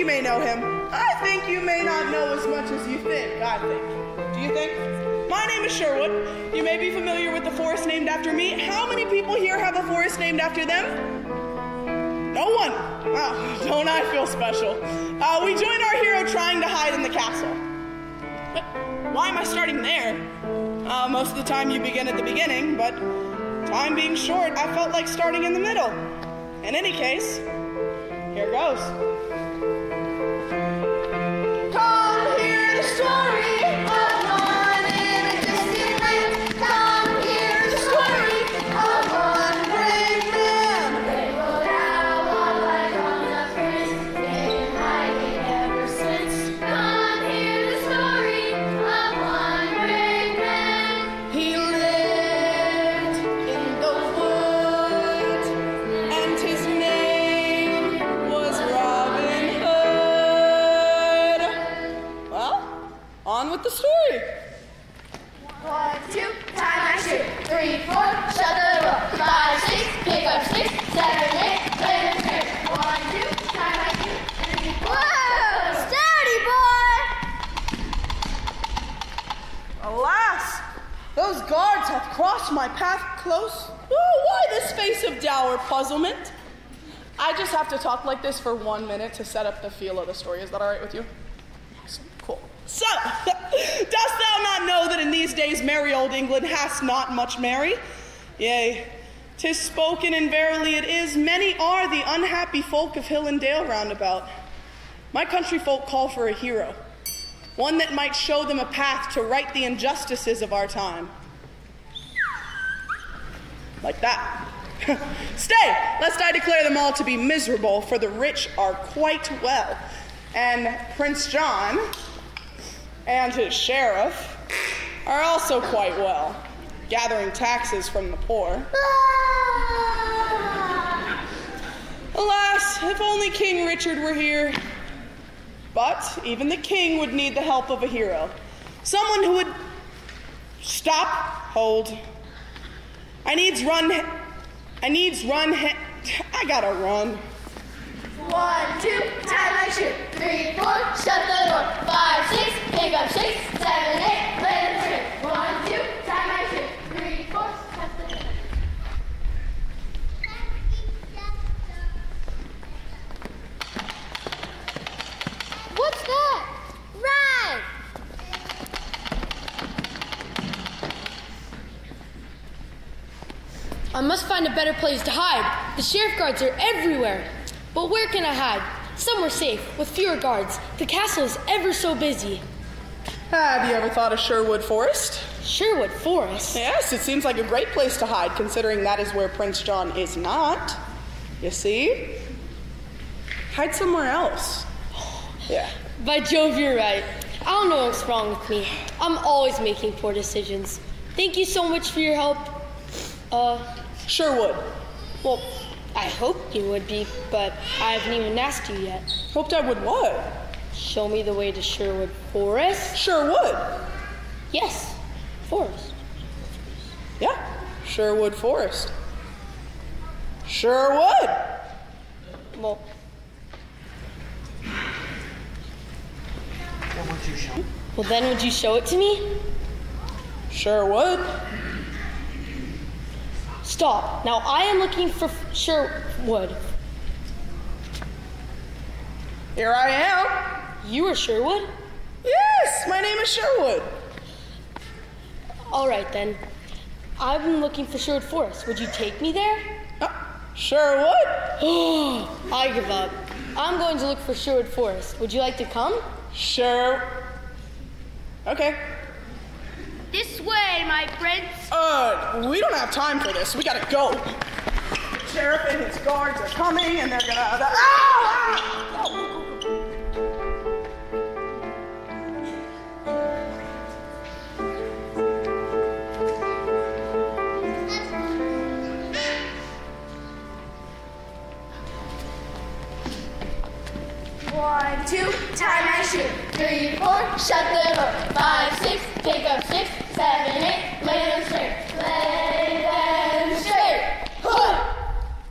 you may know him, I think you may not know as much as you think, I think. Do you think? My name is Sherwood. You may be familiar with the forest named after me. How many people here have a forest named after them? No one. Wow, don't I feel special? Uh, we join our hero trying to hide in the castle. But why am I starting there? Uh, most of the time you begin at the beginning, but time being short, I felt like starting in the middle. In any case, here goes. Story dour puzzlement? I just have to talk like this for one minute to set up the feel of the story. Is that all right with you? Cool. So, dost thou not know that in these days merry old England has not much merry? Yea, tis spoken, and verily it is, many are the unhappy folk of hill and dale round about. My country folk call for a hero, one that might show them a path to right the injustices of our time. Like that. Stay, lest I declare them all to be miserable, for the rich are quite well. And Prince John and his sheriff are also quite well, gathering taxes from the poor. Alas, if only King Richard were here. But even the king would need the help of a hero. Someone who would stop, hold. I needs run. I needs run. I gotta run. One, two, time I shoot. Three, four, shut the door. Five, six, pick up six, seven, eight, play the trick. One, two, time I shoot. Three, four, shut the door. What's that? Run! I must find a better place to hide. The sheriff guards are everywhere. But where can I hide? Somewhere safe, with fewer guards. The castle is ever so busy. Have you ever thought of Sherwood Forest? Sherwood Forest? Yes, it seems like a great place to hide, considering that is where Prince John is not. You see? Hide somewhere else. Yeah. By Jove, you're right. I don't know what's wrong with me. I'm always making poor decisions. Thank you so much for your help. Uh, Sherwood. well, I hoped you would be, but I haven't even asked you yet. Hoped I would what? Show me the way to Sherwood Forest? Sherwood. Yes, Forest. Yeah. Sherwood Forest. Sherwood. Well, well then would you show it to me? Sherwood. Stop. Now I am looking for Sherwood. Here I am. You are Sherwood? Yes, my name is Sherwood. All right then. I've been looking for Sherwood Forest. Would you take me there? Uh, Sherwood. I give up. I'm going to look for Sherwood Forest. Would you like to come? Sher. Okay. This way, my prince. Uh, we don't have time for this. We gotta go. The sheriff and his guards are coming, and they're gonna. The, ah! Ah! One, two, time I shoot. Three, four, shut the door. Five, six, pick up six, seven, eight, play them straight. Play them straight. Hood!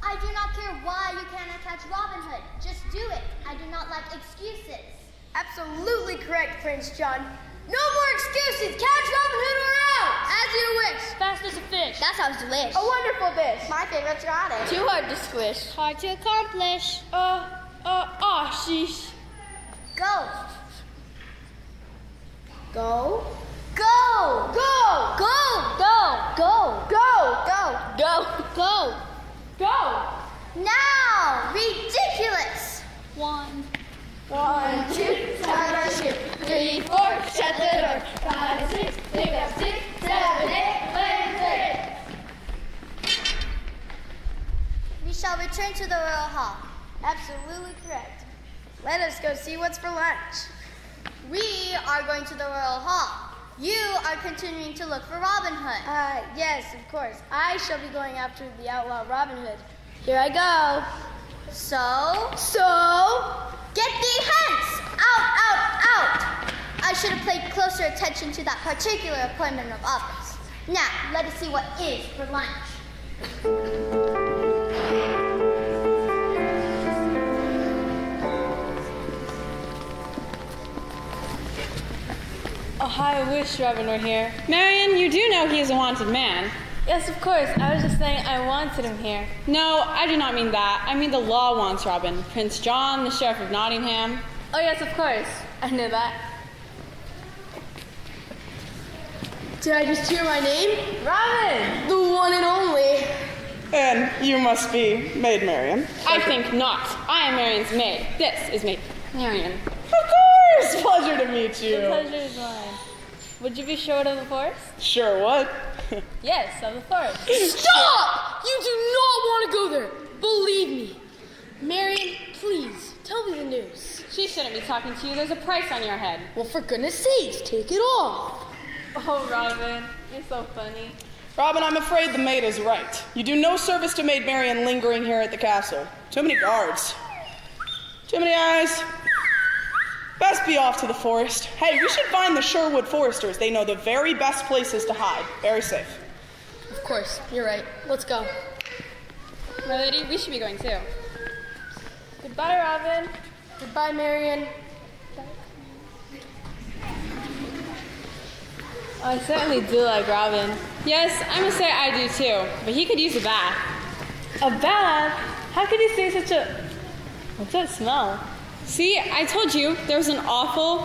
I do not care why you cannot catch Robin Hood. Just do it. I do not like excuses. Absolutely correct, Prince John. No more excuses. Catch Robin Hood or out. As you wish. Fast as a fish. That sounds delish. A wonderful fish. My favorite favorite's rotted. Too hard to squish. hard to accomplish. Uh, uh, ah, sheesh. Go. Go. Go. Go. Go. Go. Go. Go. Go. Go. Go. Go! Now. Ridiculous. One. One, two, start our ship. Three, four, shut the door. Five, six, pick up six, seven, eight, play. We shall return to the royal hall. Absolutely correct. Let us go see what's for lunch. We are going to the royal hall. You are continuing to look for Robin Hood. Uh, yes, of course. I shall be going after the outlaw Robin Hood. Here I go. So, So, get thee hence! Out, out, out! I should have paid closer attention to that particular appointment of office. Now, let us see what is for lunch. Oh, I wish Robin were here. Marion, you do know he is a wanted man. Yes, of course. I was just saying I wanted him here. No, I do not mean that. I mean the law wants Robin. Prince John, the Sheriff of Nottingham. Oh, yes, of course. I knew that. did I just hear my name? Robin! The one and only. And you must be Maid Marion. I think not. I am Marion's maid. This is maid Marion. Of course! Pleasure to meet you. Pleasure is mine. Would you be short of the forest? Sure, what? Yes, of the forest. Stop! You do not want to go there. Believe me. Marion, please, tell me the news. She shouldn't be talking to you. There's a price on your head. Well, for goodness sakes, take it off. Oh, Robin, you're so funny. Robin, I'm afraid the maid is right. You do no service to Maid Marion lingering here at the castle. Too many guards. Too many eyes. Best be off to the forest. Hey, we should find the Sherwood Foresters. They know the very best places to hide. Very safe. Of course, you're right. Let's go. My lady, we should be going too. Goodbye, Robin. Goodbye, Marion. I certainly do like Robin. Yes, I must say I do too. But he could use a bath. A bath? How could he say such a. What's that smell? See, I told you there was an awful,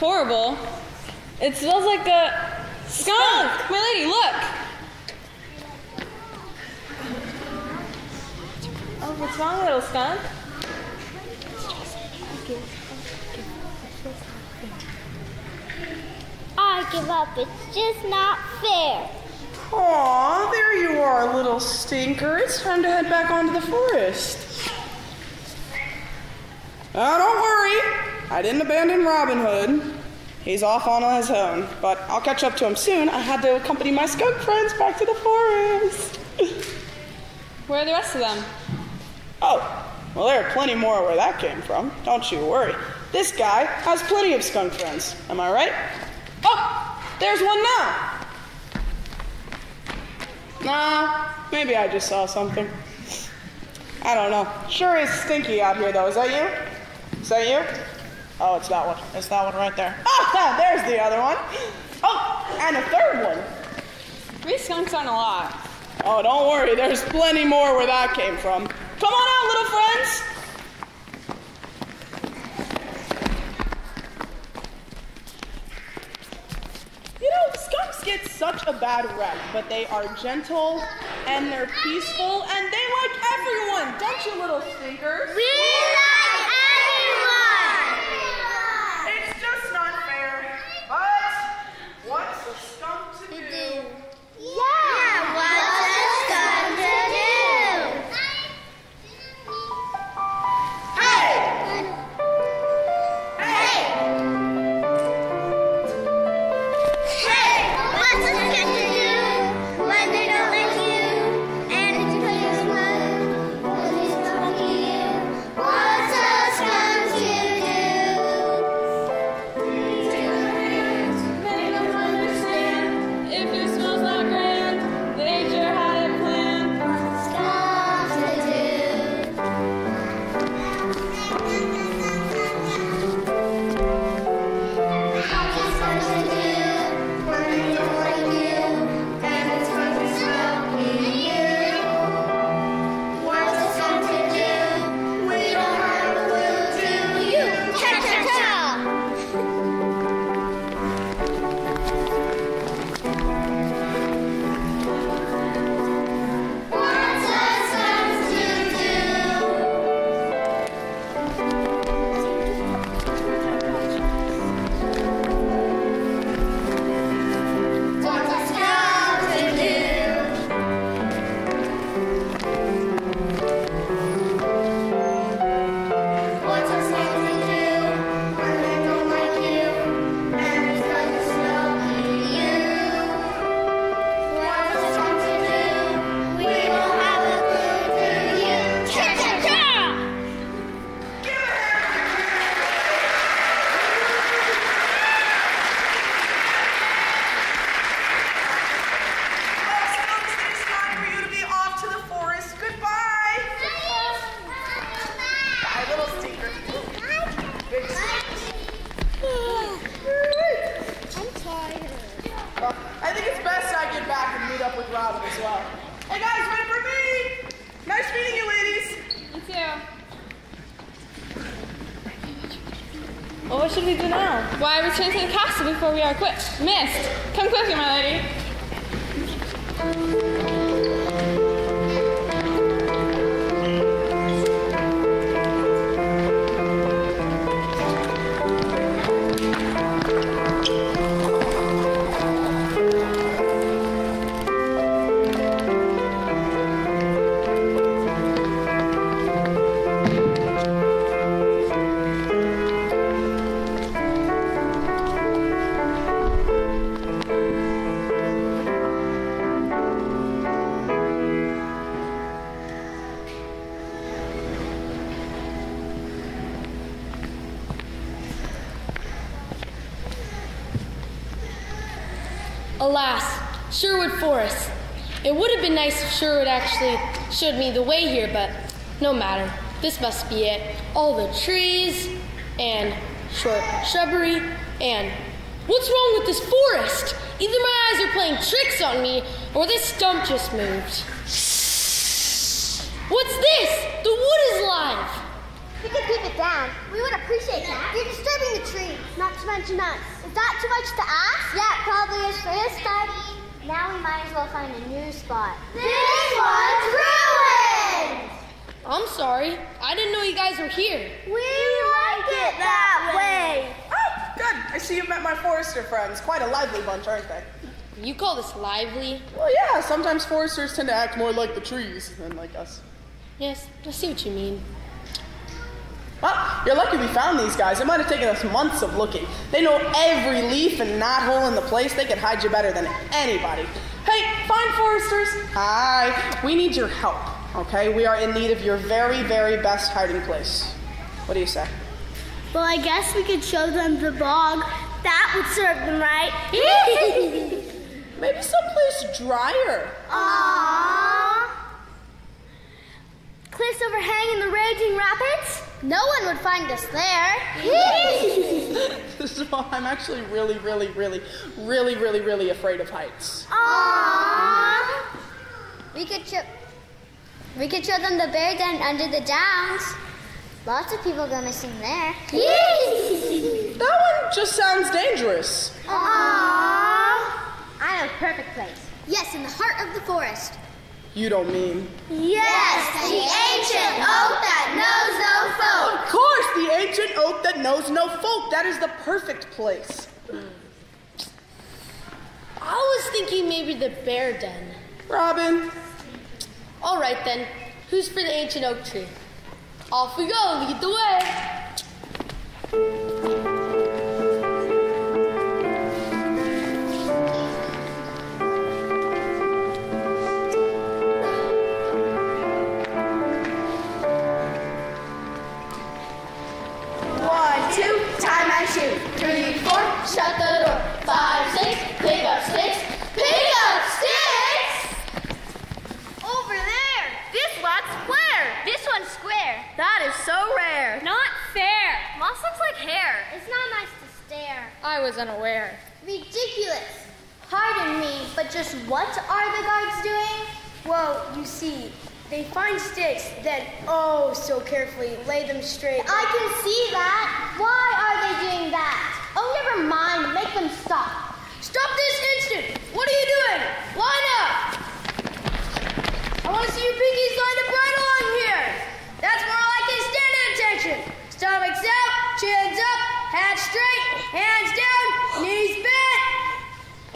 horrible It smells like a. skunk. My lady, look. Oh, what's wrong, little skunk? I give up. It's just not fair. Aw, there you are, little stinker. It's time to head back onto the forest. Oh, don't worry. I didn't abandon Robin Hood. He's off on his own, but I'll catch up to him soon. I had to accompany my skunk friends back to the forest. Where are the rest of them? Oh, well, there are plenty more where that came from. Don't you worry. This guy has plenty of skunk friends. Am I right? Oh, there's one now. Nah, maybe I just saw something. I don't know. Sure is stinky out here, though. Is that you? Is that you? Oh, it's that one. It's that one right there. Ah, there's the other one. Oh, and a third one. Three skunks aren't a lot. Oh, don't worry. There's plenty more where that came from. Come on out, little friends. You know, skunks get such a bad rep, but they are gentle and they're peaceful and they like everyone, don't you, little stinkers? We like I think it's best I get back and meet up with Robin as well. Hey guys, wait for me! Nice meeting you ladies! You too. Well, what should we do now? Why return to the castle before we are quit? Missed! Come quickly, my lady. Forest. It would have been nice if Sherwood actually showed me the way here, but no matter. This must be it. All the trees and short shrubbery and what's wrong with this forest? Either my eyes are playing tricks on me or this stump just moved. What's this? The wood is live. We could keep it down, we would appreciate that. You're disturbing the tree, not to mention us. Is that too much to ask? Yeah, it probably is for this time. Now we might as well find a new spot. This one's ruined! I'm sorry. I didn't know you guys were here. We like it that way. Oh, good. I see you've met my forester friends. Quite a lively bunch, aren't they? You call this lively? Well, yeah, sometimes foresters tend to act more like the trees than like us. Yes, I see what you mean. Well, you're lucky we found these guys. It might have taken us months of looking. They know every leaf and knot hole in the place. They could hide you better than anybody. Hey, fine foresters. Hi. We need your help, okay? We are in need of your very, very best hiding place. What do you say? Well, I guess we could show them the bog. That would serve them right. Maybe someplace drier. Aww. Cliffs overhanging the raging rapids? No one would find us there. This is why I'm actually really, really, really, really, really, really afraid of heights. Aww. We could show we could show them the bear den under the downs. Lots of people go missing there. That one just sounds dangerous. Aww. I know a perfect place. Yes, in the heart of the forest. You don't mean. Yes, the ancient oak that knows no folk. Of course, the ancient oak that knows no folk. That is the perfect place. I was thinking maybe the bear den. Robin, All right then. Who's for the ancient oak tree? Off we go. Lead the way. Shut the door. Five, six, pick up sticks. Pick up sticks! Over there. This lot's square. This one's square. That is so rare. Not fair. Moss looks like hair. It's not nice to stare. I was unaware. Ridiculous. Pardon me, but just what are the guards doing? Well, you see, they find sticks, then oh so carefully lay them straight. I can see that. Why are they doing that? Oh, never mind. Make them stop. Stop this instant! What are you doing? Line up! I want to see your pinkies lined up right along here. That's more like a standing attention. Stomachs out, chins up, head straight, hands down, knees bent.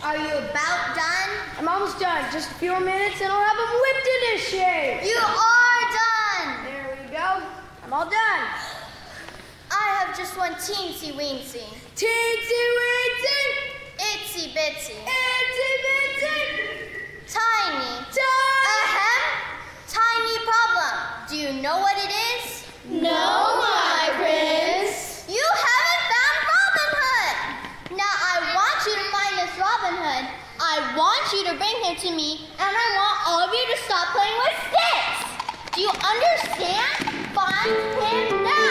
Are you about done? I'm almost done. Just a few more minutes and I'll have them whipped into shape. You are done. There we go. I'm all done. I have just one teensy weensy, Teensy weensy, itsy bitsy, itsy bitsy, tiny, tiny. ahem, tiny problem. Do you know what it is? No, my prince. You haven't found Robin Hood. Now I want you to find this Robin Hood. I want you to bring him to me, and I want all of you to stop playing with sticks. Do you understand? Find him now.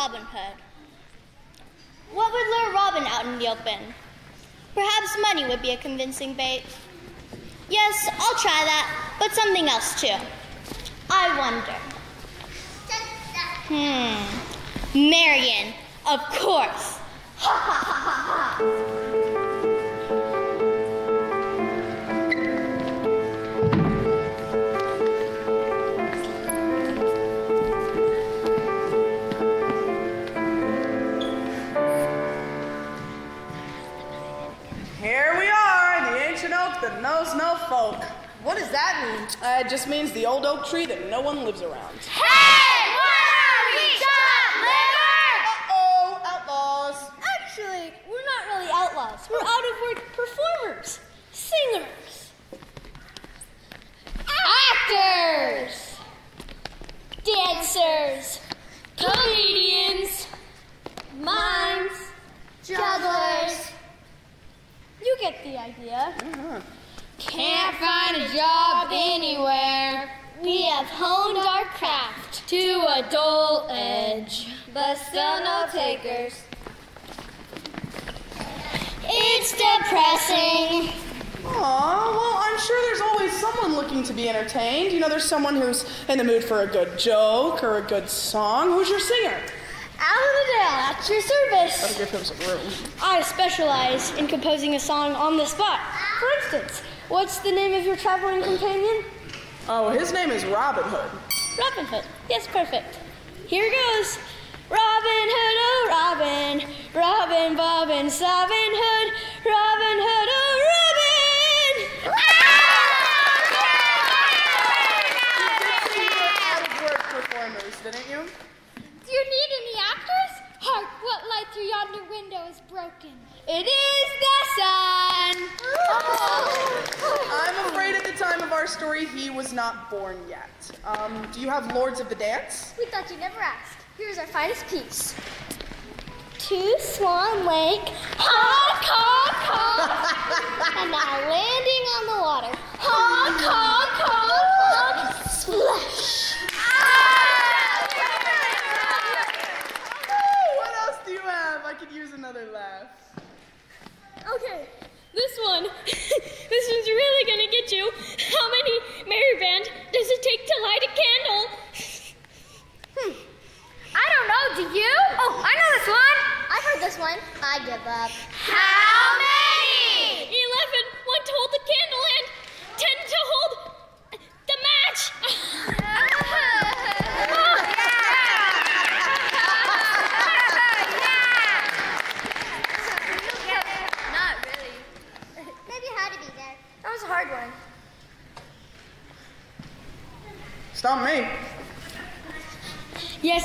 Robin Hood. What would lure Robin out in the open? Perhaps money would be a convincing bait. Yes, I'll try that, but something else too. But still no takers. It's depressing. Aw, well, I'm sure there's always someone looking to be entertained. You know, there's someone who's in the mood for a good joke or a good song. Who's your singer? Alan Adele, at your service. Gotta give him some room. I specialize in composing a song on the spot. For instance, what's the name of your traveling companion? Oh, his name is Robin Hood. Robin Hood. Yes, perfect. Here goes. Robin Hood, oh Robin, Robin, Bobbin, Sobbin Hood, Robin Hood, oh Robin. You were out of work performers, didn't you? Do you need any actors? Hark, what light through yonder window is broken? It is the sun. I'm afraid at the time of our story he was not born yet. Um, do you have Lords of the Dance? We thought you'd never ask. Here's our finest piece. To Swan Lake, honk, honk, honk. and now landing on the water. Honk, honk, honk, honk. Splash. What else do you have? I could use another laugh. Okay, this one. this one's really gonna get you. How many merry band does it take to light a candle? Hmm. I don't know, do you? Oh, I know this one. I've heard this one. I give up. How many? Eleven. One to hold the candle and ten to hold the match. Not really. Maybe you had to be there. That was a hard one. Stump me.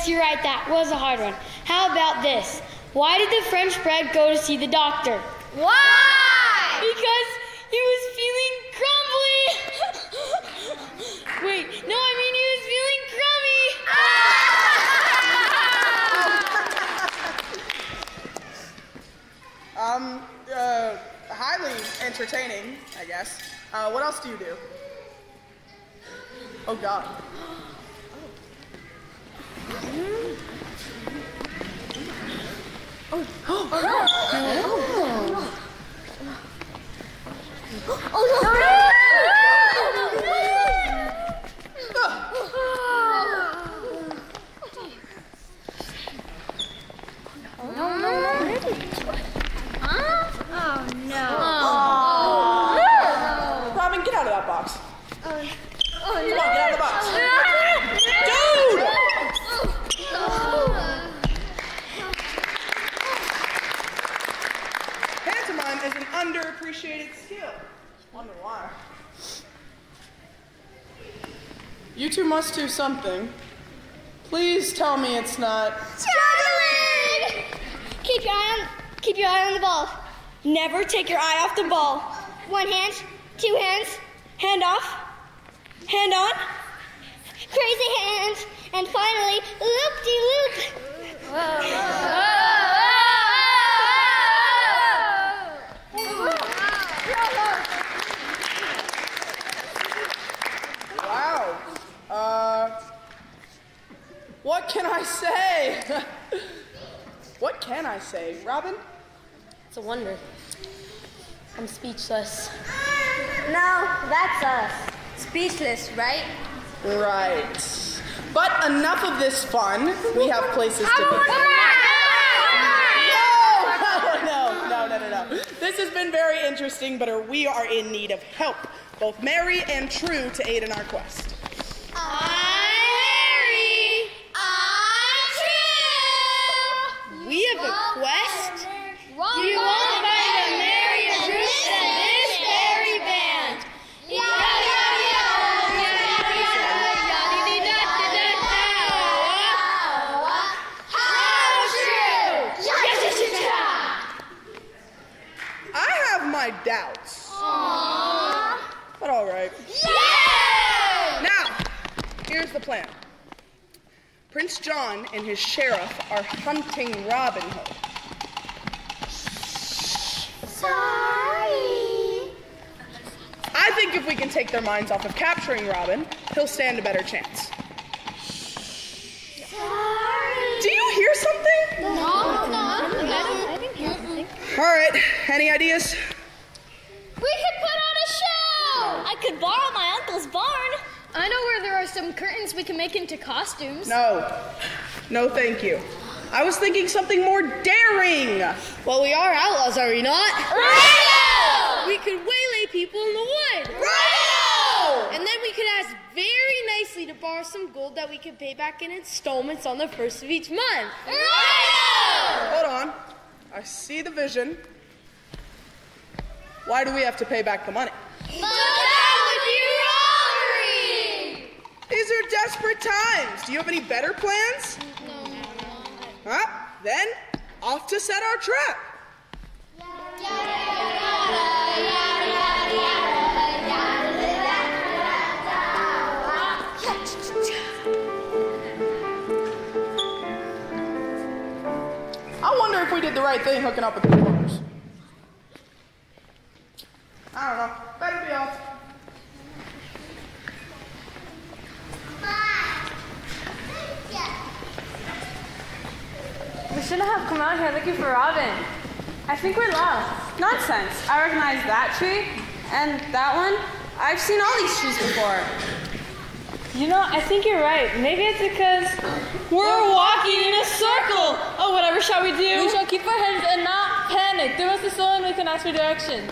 Yes, you're right. That was a hard one. How about this? Why did the French bread go to see the doctor? Why? Because he was feeling crumbly. Wait, no, I mean he was feeling crummy. Um, uh, highly entertaining, I guess. Uh, what else do you do? Oh, God. Do something. Please tell me it's not. Juggling! Keep your eye on, keep your eye on the ball. Never take your eye off the ball. One hand, two hands, Hand off. Hand on. crazy hands, and finally, loop-de-loop. Wow. Uh, What can I say? what can I say, Robin? It's a wonder. I'm speechless. No, that's us. Speechless, right? Right. But enough of this fun. We have places to go. No, no, no, no, no, no. This has been very interesting, but we are in need of help, both Mary and True, to aid in our quest. Mary. I'm true. We have a quest? You won't find a Mary and Bruce than this very band. Yeah, yeah, yeah, yeah, yeah, How true? Yeah, yeah, yeah, yeah. I have my doubts, but all right. Yay! Now, here's the plan. Prince John and his sheriff are hunting Robin Hood. Sorry. I think if we can take their minds off of capturing Robin, he'll stand a better chance. Sorry. Do you hear something? No, no, I don't. I didn't hear anything. All right, any ideas? We could put on a show. I could borrow my uncle's barn. I know where there are some curtains we can make into costumes. No. No, thank you. I was thinking something more daring. Well, we are outlaws, are we not? Radio! We could waylay people in the wood. Radio! And then we could ask very nicely to borrow some gold that we could pay back in installments on the first of each month. Radio! Hold on. I see the vision. Why do we have to pay back the money? But that would be robbery! These are desperate times. Do you have any better plans? Huh? Then, off to set our trap. I wonder if we did the right thing hooking up with the reporters. I don't know. Better be off. We shouldn't have come out here looking for Robin. I think we're lost. Nonsense. I recognize that tree and that one. I've seen all these trees before. You know, I think you're right. Maybe it's because we're walking in a circle. Oh, whatever shall we do? We shall keep our heads and not panic. There must be someone we can ask for directions.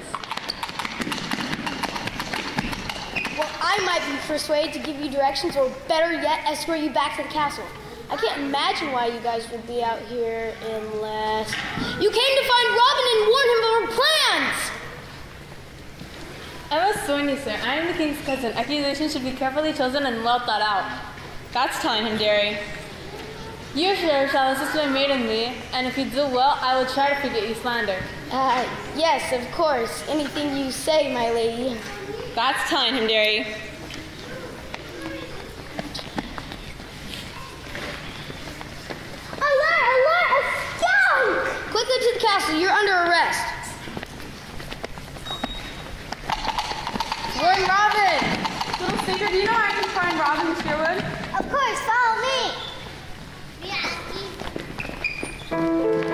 Well, I might be persuaded to give you directions, or better yet, escort you back to the castle. I can't imagine why you guys would be out here unless you came to find Robin and warn him of our plans. I warn you, sir. I am the king's cousin. Accusations should be carefully chosen and well thought out. That's telling him, Derry. You, sir, shall assist my maid and me, and if you do well, I will try to forget you slander. Uh, yes, of course. Anything you say, my lady. That's telling him, Derry. Alert, alert, a skunk! Quickly to the castle. You're under arrest. Where's Robin? Little Stinker, do you know where I can find Robin in Sherwood? Of course, follow me. This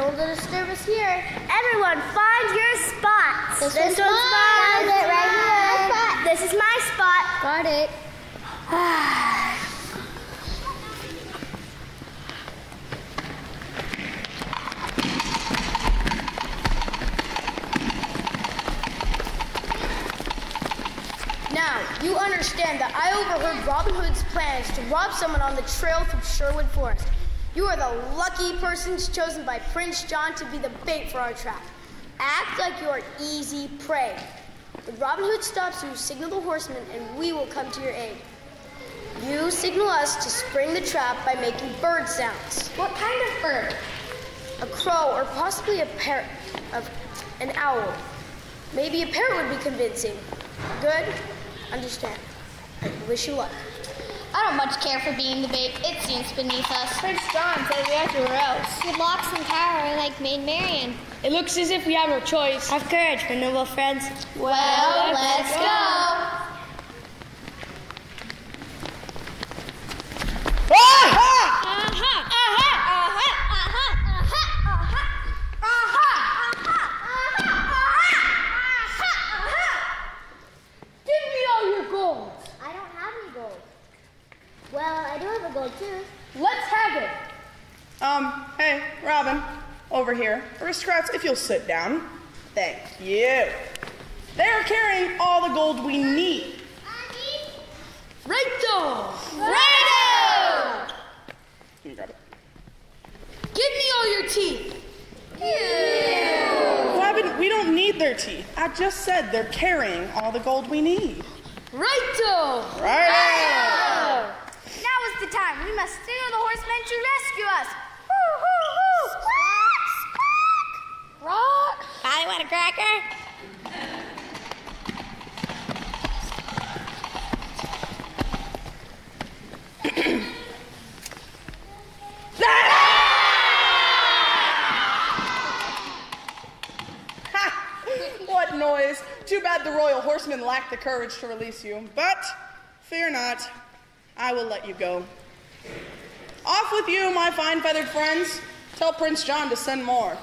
a soul to disturb us here. Everyone, find your spots. This one's one's mine. Found it right here. This is my spot. Got it. Now, you understand that I overheard Robin Hood's plans to rob someone on the trail through Sherwood Forest. You are the lucky persons chosen by Prince John to be the bait for our trap. Act like you are easy prey. When Robin Hood stops you, signal the horsemen and we will come to your aid. You signal us to spring the trap by making bird sounds. What kind of bird? A crow or possibly a parrot, of an owl. Maybe a parrot would be convincing. Good? Understand. I wish you luck. I don't much care for being the bait. It seems beneath us. Prince John says we have to rouse. Good locks and power like Maid Marion. It looks as if we have no choice. Have courage, my noble friends. Well, let's go. Give me all your gold. I don't have any gold. Well, I do have gold tooth. Let's have it. Um, hey, Robin, over here. Aristocrats, if you'll sit down. Thank you. They're carrying all the gold we need. Recto. You got it. Give me all your teeth. Robin, we don't need their teeth. I just said they're carrying all the gold we need. Recto. Right. Now is the time. We must signal the horsemen to rescue us. Rock. I want a cracker. Ha! What noise. Too bad the royal horsemen lacked the courage to release you. But fear not, I will let you go. Off with you, my fine feathered friends. Tell Prince John to send more.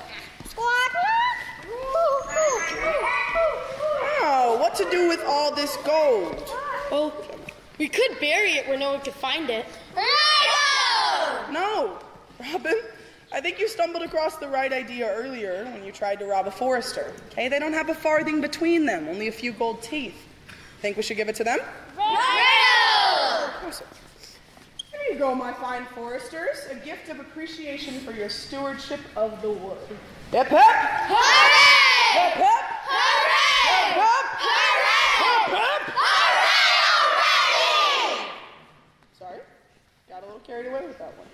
Oh, what to do with all this gold? Oh, we could bury it where no one could find it. No, Robin. I think you stumbled across the right idea earlier when you tried to rob a forester. Okay, they don't have a farthing between them, only a few gold teeth. Think we should give it to them? Awesome. Here you go, my fine foresters. A gift of appreciation for your stewardship of the wood. Hip hip! Hip hip! Hip hip! Hip hip! Sorry, got a little carried away with that one.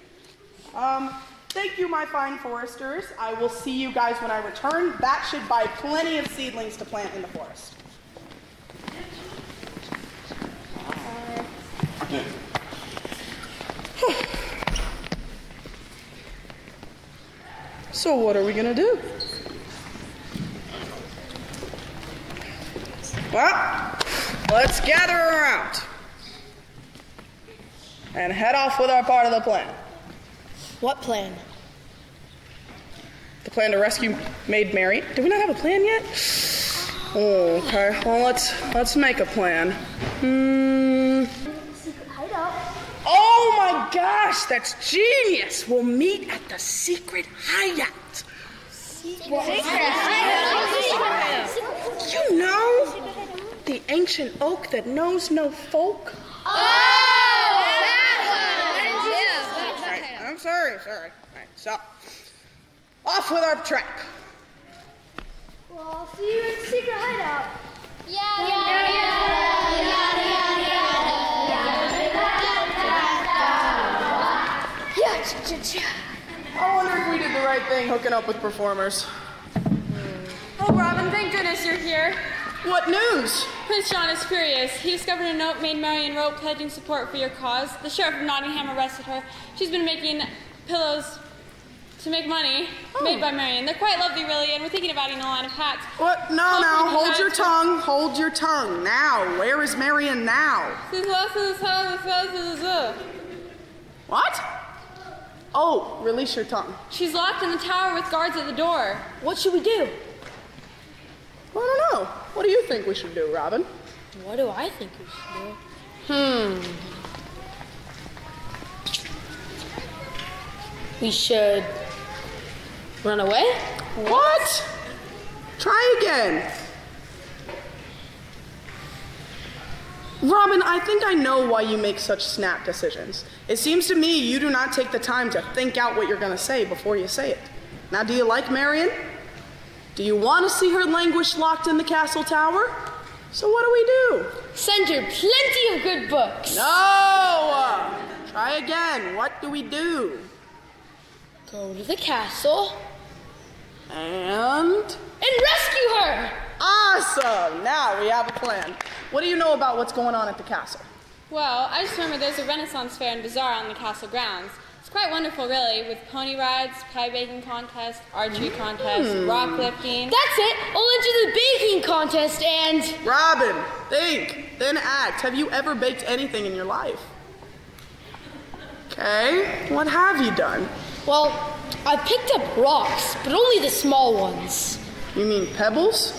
Um, thank you, my fine foresters. I will see you guys when I return. That should buy plenty of seedlings to plant in the forest. So what are we gonna do? Well, let's gather around and head off with our part of the plan. What plan? The plan to rescue Maid Mary. Do we not have a plan yet? Oh, okay. Well, let's let's make a plan. Hmm. Gosh, that's genius! We'll meet at the secret hideout. Secret hideout? You know, the ancient oak that knows no folk. Oh, right, I'm sorry, sorry. All right, so off with our track. Well, I'll see you in the secret hideout. Yeah, right thing hooking up with performers. Oh, Robin, thank goodness you're here. What news? Prince John is furious. He discovered a note Maid Marion wrote pledging support for your cause. The sheriff of Nottingham arrested her. She's been making pillows to make money oh. made by Marion. They're quite lovely, really, and we're thinking about eating a line of hats. What? No, Hopefully now, hold your to- tongue. Hold your tongue. Now, where is Marion now? What? Oh, release your tongue. She's locked in the tower with guards at the door. What should we do? I don't know. What do you think we should do, Robin? What do I think we should do? Hmm. We should run away? What? Try again. Robin, I think I know why you make such snap decisions. It seems to me you do not take the time to think out what you're going to say before you say it. Now, do you like Marion? Do you want to see her languish locked in the castle tower? So what do we do? Send her plenty of good books. No! Try again. What do we do? Go to the castle And. and rescue her. Awesome! Now we have a plan. What do you know about what's going on at the castle? Well, I just remember there's a Renaissance fair and bazaar on the castle grounds. It's quite wonderful, really, with pony rides, pie baking contest, archery hmm. contest, rock lifting. That's it. I'll enter the baking contest and. Robin, think, then act. Have you ever baked anything in your life? Okay, what have you done? Well, I picked up rocks, but only the small ones. You mean pebbles?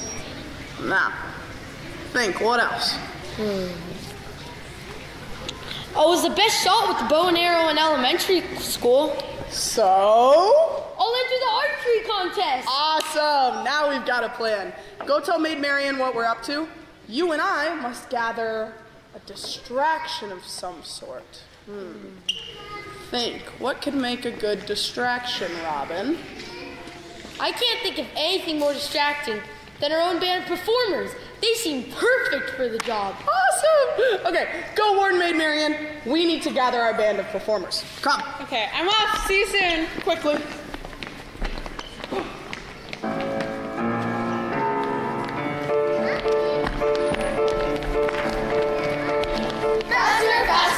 Nah. Think, what else? Hmm. I was the best shot with the bow and arrow in elementary school. So? I'll enter the archery contest. Awesome! Now we've got a plan. Go tell Maid Marion what we're up to. You and I must gather a distraction of some sort. Hmm. Think, what could make a good distraction, Robin? I can't think of anything more distracting than our own band of performers. They seem perfect for the job. Awesome! Okay, go warn Maid Marion. We need to gather our band of performers. Come, Okay, I'm off. See you soon. quickly. Faster, faster,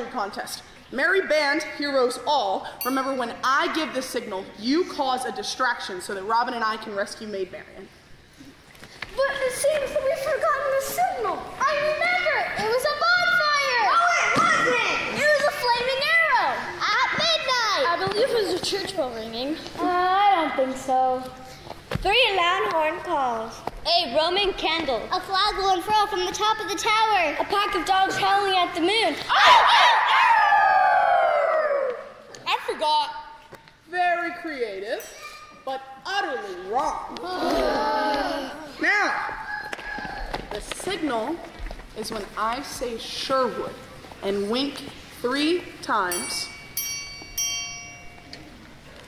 archery contest. Merry band, heroes all. Remember, when I give the signal, you cause a distraction so that Robin and I can rescue Maid Marion. But it seems that we've forgotten the signal. I remember. It was a bonfire. No, it wasn't. It was a flaming arrow at midnight. I believe it was a church bell ringing. Uh, I don't think so. Three loud horn calls. A Roman candle. A flag will unfurl from the top of the tower. A pack of dogs howling at the moon. I forgot. Very creative, but utterly wrong. now, the signal is when I say Sherwood and wink three times.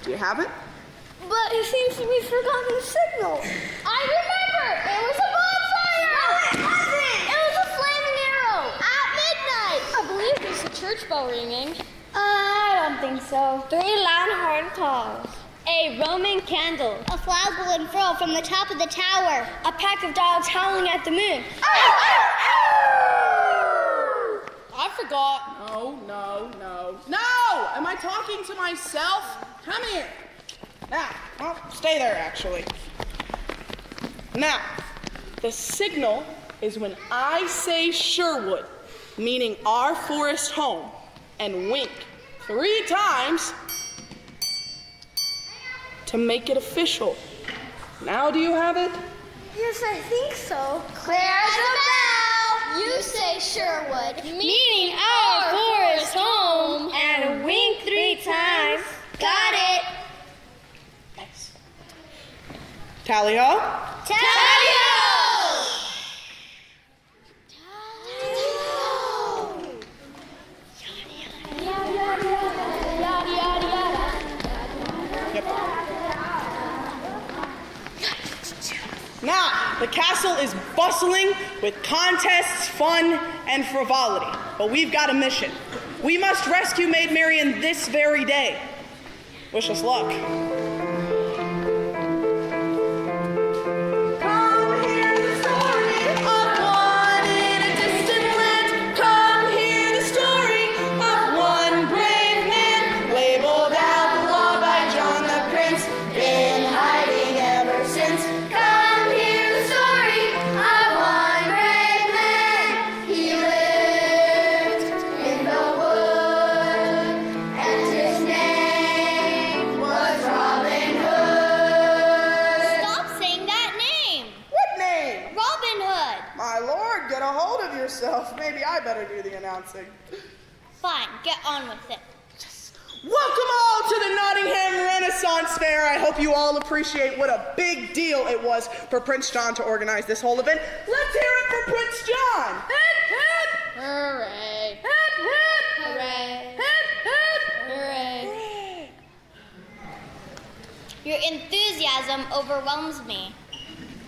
Do you have it? But it seems that we've forgotten the signal. I remember. It was a bonfire. No, it wasn't. It was a flaming arrow at midnight. I believe there's a church bell ringing. Uh, I don't think so. Three loud horn calls. A Roman candle. A flag will unfurl from the top of the tower. A pack of dogs howling at the moon. I forgot. No, no, no. No! Am I talking to myself? Come here. Now, well, stay there actually. Now, the signal is when I say Sherwood, meaning our forest home, and wink three times to make it official. Now, do you have it? Yes, I think so. Clear as a bell. You say Sherwood. Meaning oh, our forest home. And wink three times. Got it. Nice. Tally ho. Tally-ho! Now, the castle is bustling with contests, fun, and frivolity. But we've got a mission. We must rescue Maid Marion this very day. Wish us luck. My lord, get a hold of yourself. Maybe I better do the announcing. Fine, get on with it. Welcome all to the Nottingham Renaissance Fair. I hope you all appreciate what a big deal it was for Prince John to organize this whole event. Let's hear it for Prince John. Hip, hip. Hooray! Hip, hip. Hooray. Hip, hip. Hooray! Hooray! Your enthusiasm overwhelms me.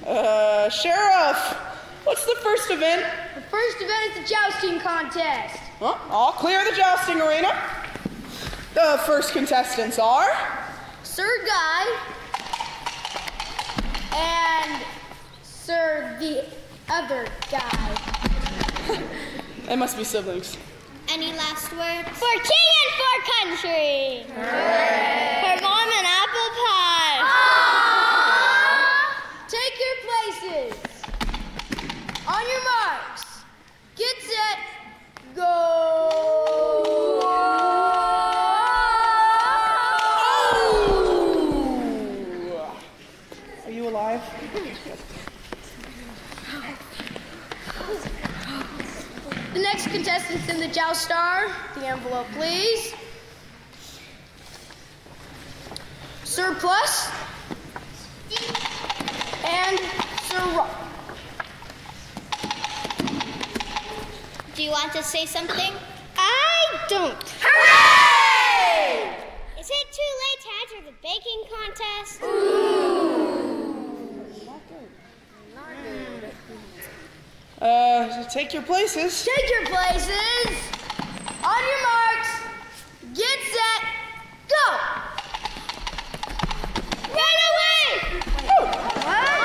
Uh, Sheriff, what's the first event? The first event is the jousting contest. Huh? I'll clear the jousting arena. The first contestants are. Sir Guy and Sir the other guy. They must be siblings. Any last words? For king and for country! For mom and apple pie! Take your places. On your marks. Get set. Go. Are you alive? The next contestants in the joust star. The envelope, please. Surplus and Sir Rock. Do you want to say something? I don't. Hooray! Is it too late to enter the baking contest? Ooh. Uh, take your places. Take your places. On your marks. Get set. Go. Run away! Sheriff,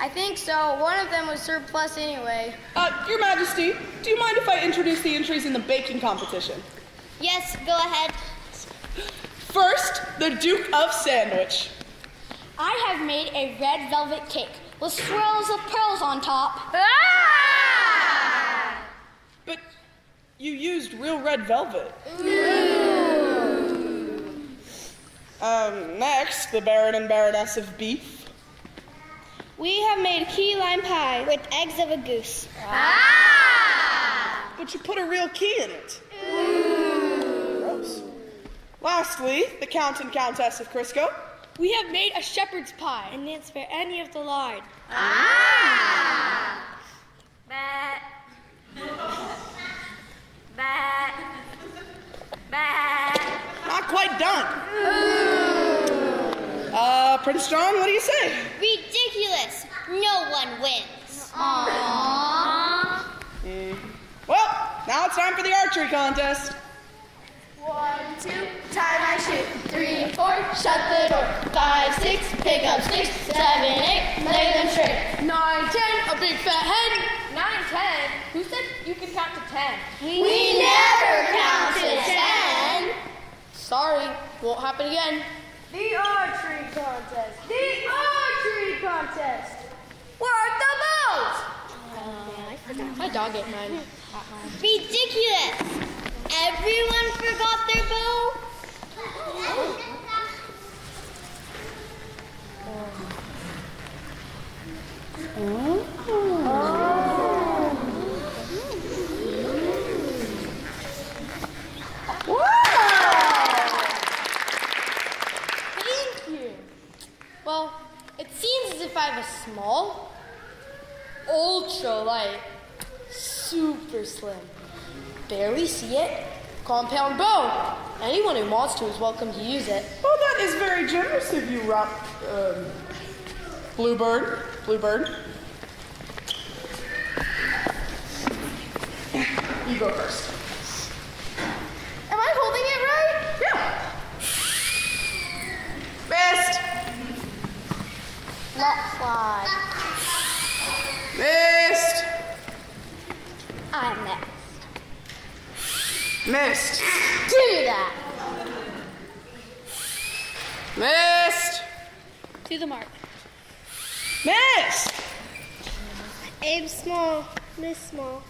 I think so. One of them was surplus anyway. Uh, Your Majesty, do you mind if I introduce the entries in the baking competition? Yes, go ahead. First, the Duke of Sandwich. I have made a red velvet cake with swirls of pearls on top. Ah! But you used real red velvet. Um, next, the Baron and Baroness of Beef. We have made key lime pie with eggs of a goose. Ah! But you put a real key in it. Ooh. Gross. Lastly, the Count and Countess of Crisco. We have made a shepherd's pie, and it's for any of the lard. Ah. Bat. Not quite done. Uh, Prince John, what do you say? Ridiculous! No one wins. Well, now it's time for the archery contest. One, two, tie my shoe. Three, four, shut the door. Five, six, pick up sticks. Seven, eight, lay them straight. Nine, ten, a big fat head. Nine, ten. Who said you can count to ten? We never count to ten. Sorry, won't happen again. The archery contest. The archery contest. Where's the boat? My dog ate mine. Ridiculous! Everyone forgot their bow? Oh. Thank you. Well, it seems as if I have a small, ultra light, super slim, barely see it, compound bow. Anyone who wants to is welcome to use it. Oh, that is very generous of you, Rob. Um, Bluebird. Bluebird. You go first. Am I holding it right? Yeah. Missed. Let slide. Missed. I'm next. Missed. Do that. Missed. To the mark. Missed. Aim small. Miss small.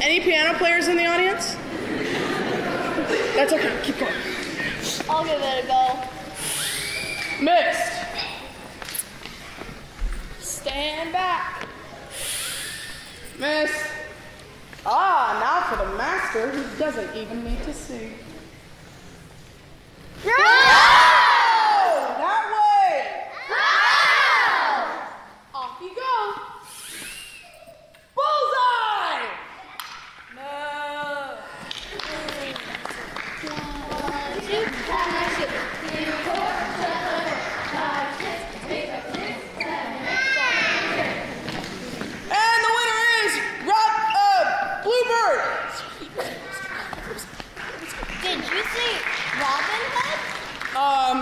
Any piano players in the audience? That's okay. Keep going. I'll give it a go. Missed. Stand back. Miss. Ah, now for the master who doesn't even need to sing. No! Oh, that way. Off you go. Bullseye. No. And the winner is Rob, uh, Bluebird. Did you say Robin Hood? Um,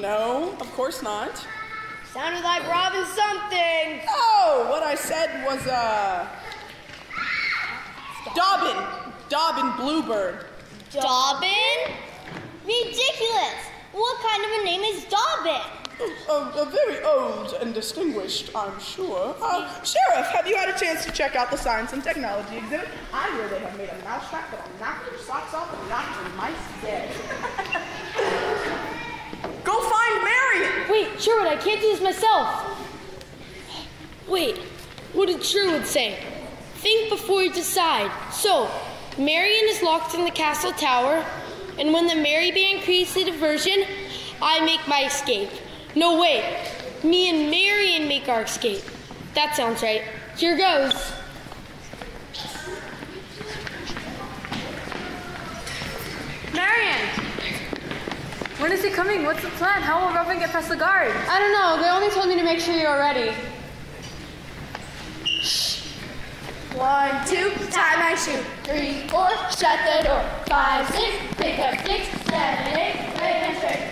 no, of course not. Sounded like Robin something. Oh, what I said was, uh, Dobbin. Dobbin Bluebird. Dobbin? Ridiculous. What kind of a name is Dobbin? Uh, very old and distinguished, I'm sure. Uh, Sheriff, have you had a chance to check out the science and technology exhibit? I hear they have made a mousetrap that'll knock your socks off and knock your mice dead. Go find Marion! Wait, Sherwood, I can't do this myself. Wait, what did Sherwood say? Think before you decide. So, Marion is locked in the castle tower, and when the merry band creates the diversion, I make my escape. No, wait. Me and Marion make our escape. That sounds right. Here goes. Marion! When is he coming? What's the plan? How will Robin get past the guard? I don't know. They only told me to make sure you're ready. Shh. One, two, tie my shoe. Three, four, shut the door. Five, six, pick up six, seven, eight, lay them straight.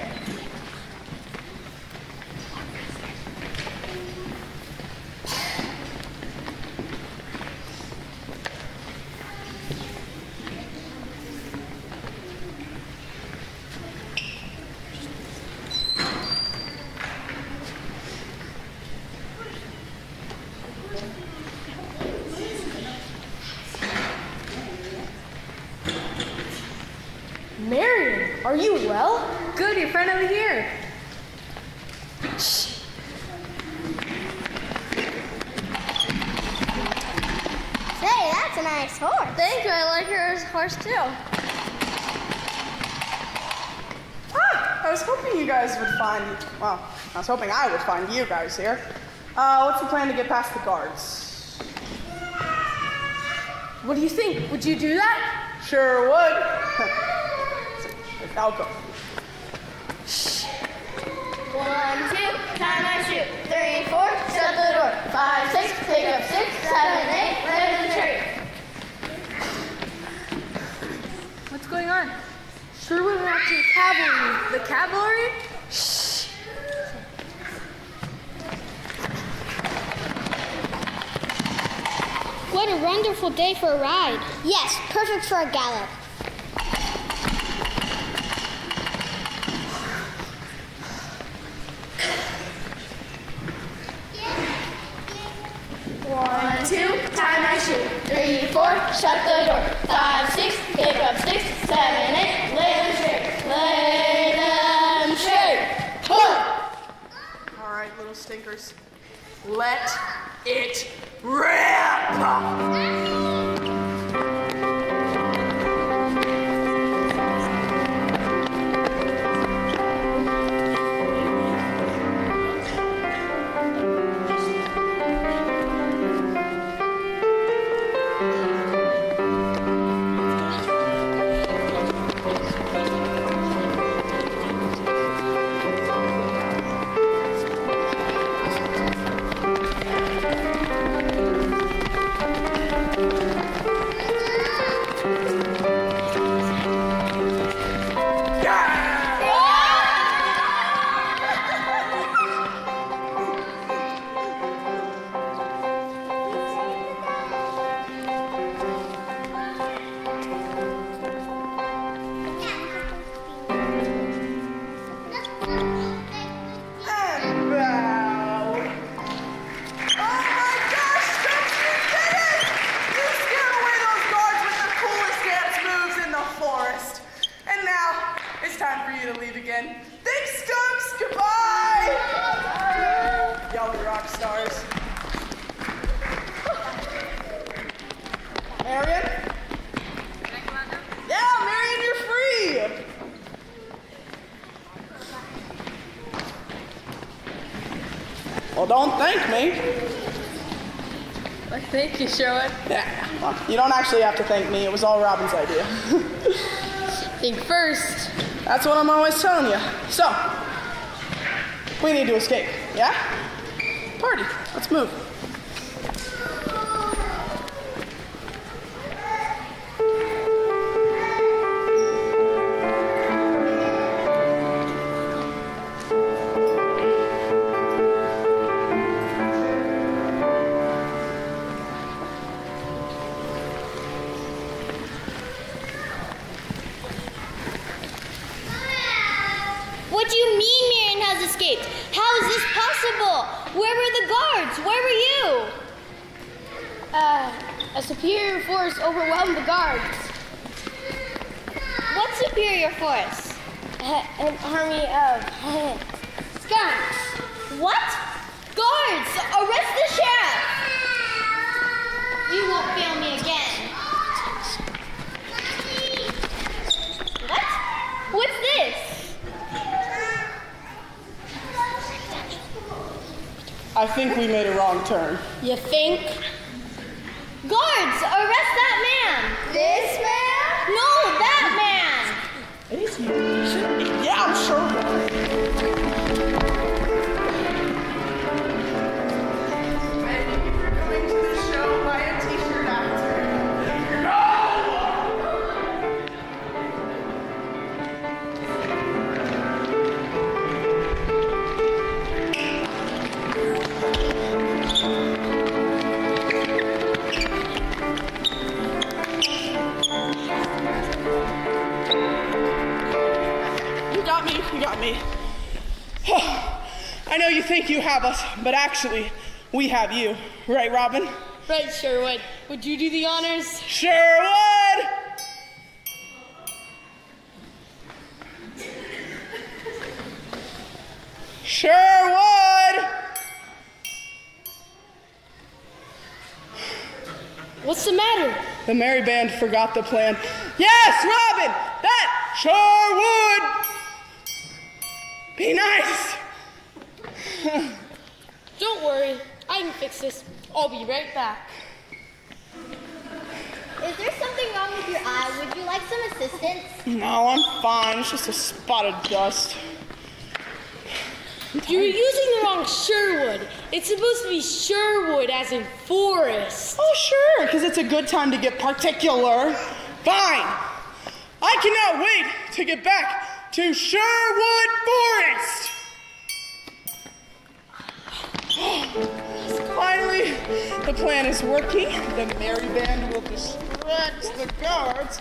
Marion, are you well? Good, you're finally here. Say, that's a nice horse. Thank you. I like your horse too. Ah, I was hoping you guys would find, well, I was hoping I would find you guys here. Uh, what's the plan to get past the guards? What do you think? Would you do that? Sure would. I'll go. One, two, tie my shoe. Three, four, shut the door. Five, six, pick up six, seven, eight, lay them straight. What's going on? Sherwood went after the cavalry. The cavalry? What a wonderful day for a ride. Yes, perfect for a gallop. Thank me. Thank you, Sherwood. Yeah, well, you don't actually have to thank me. It was all Robin's idea. Think first. That's what I'm always telling you. So, we need to escape, yeah? Have us, but actually, we have you. Right, Robin? Right, Sherwood. Would you do the honors? Sure would! Sure would! What's the matter? The Merry Band forgot the plan. Yes, Robin! That sure would be nice! Don't worry. I can fix this. I'll be right back. Is there something wrong with your eye? Would you like some assistance? No, I'm fine. It's just a spot of dust. You're using the wrong Sherwood. It's supposed to be Sherwood as in forest. Oh, sure, because it's a good time to get particular. Fine. I cannot wait to get back to Sherwood Forest. The plan is working. The merry band will distract the guards,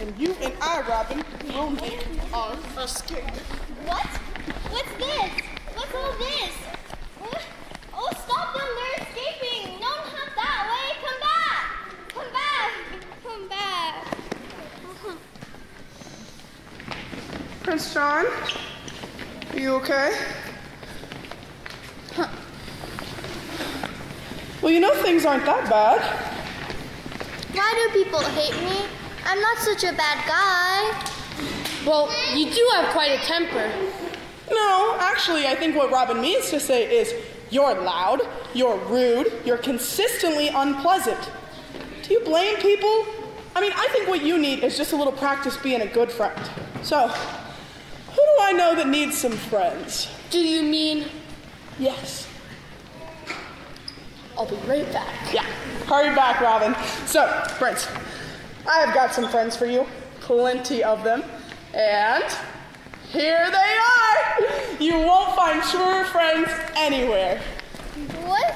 and you and I, Robin, will make our escape. What? What's this? What's all this? Oh, stop them! They're escaping! No, not that way! Come back! Come back! Come back! Prince John, are you okay? Well, you know things aren't that bad. Why do people hate me? I'm not such a bad guy. Well, you do have quite a temper. No, actually, I think what Robin means to say is you're loud, you're rude, you're consistently unpleasant. Do you blame people? I mean, I think what you need is just a little practice being a good friend. So, who do I know that needs some friends? Do you mean Yes. I'll be right back? Yeah. Hurry back, Robin. So, friends, I have got some friends for you. Plenty of them. And here they are. You won't find truer friends anywhere. What?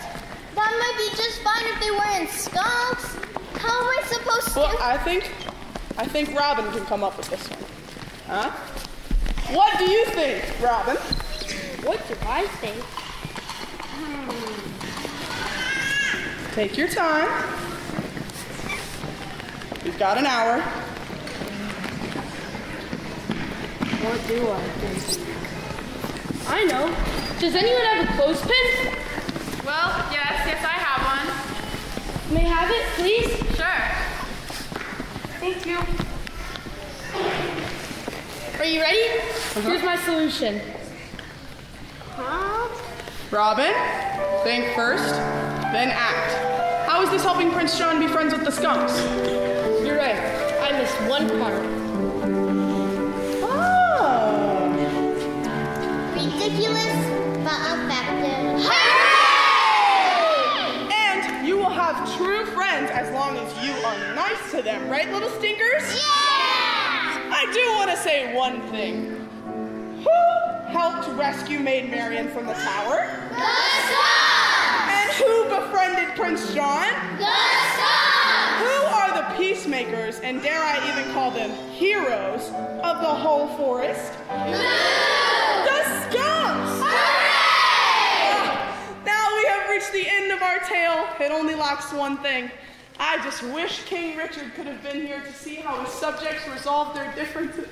That might be just fine if they weren't skunks. How am I supposed to? Well, I think, I think Robin can come up with this one. Huh? What do you think, Robin? What do I think? Hmm. Take your time. We've got an hour. What do I think? I know. Does anyone have a clothespin? Well, yes, yes, I have one. May I have it, please? Sure. Thank you. Are you ready? Here's my solution. Robin, think first, then act. How is this helping Prince John be friends with the skunks? You're right. I missed one part. Oh! Ridiculous, but effective. Hooray! And you will have true friends as long as you are nice to them, right, little stinkers? Yeah! I do want to say one thing. Who helped rescue Maid Marion from the tower? John? The Son! Who are the peacemakers, and dare I even call them heroes, of the whole forest? The skunks! Hooray! Now we have reached the end of our tale. It only lacks one thing. I just wish King Richard could have been here to see how his subjects resolved their differences.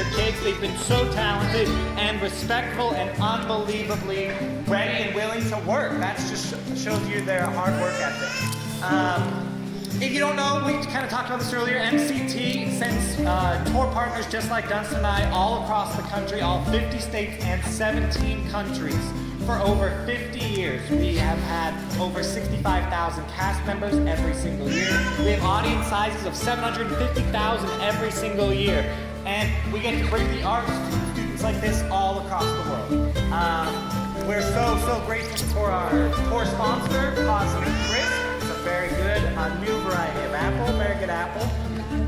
your kids. They've been so talented and respectful and unbelievably ready and willing to work. That just shows you their hard work ethic. Um, if you don't know, we kind of talked about this earlier. MCT sends uh, tour partners just like Dunstan and I all across the country, all 50 states and 17 countries. For over 50 years, we have had over 65,000 cast members every single year. We have audience sizes of 750,000 every single year. And we get to bring the arts to students like this all across the world. Um, we're so, so grateful for our tour sponsor, Cosmic Crisp. It's a very good uh, new variety of apple, very good apple.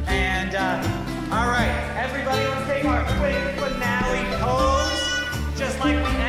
And, uh, all right, everybody, let's take our quick finale pose, just like we